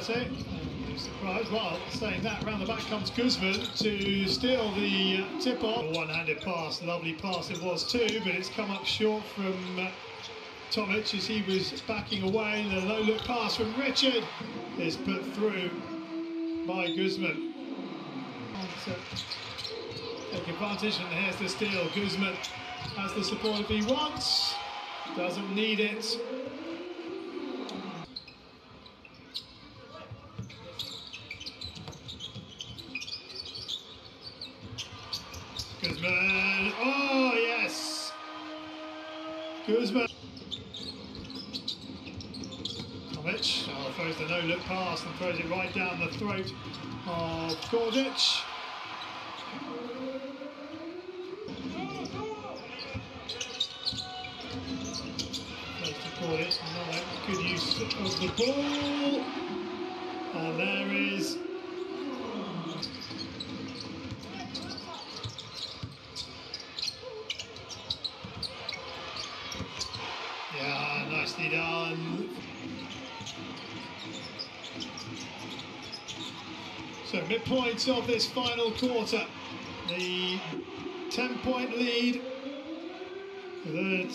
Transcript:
Tete. Surprise. Well, saying that, round the back comes Guzman to steal the uh, tip off. One-handed pass, lovely pass it was too, but it's come up short from uh, Tomic as he was backing away. The no-look pass from Richard is put through by Guzman. Take advantage, and here's the steal. Guzman has the support if he wants, doesn't need it. Guzman. Oh, yes. Guzman. Tomic oh, throws the no-look pass and throws it right down the throat of Gordic. Gordic, another good use of the ball. And there is Yeah, nicely done. So midpoint of this final quarter, the 10 point lead. The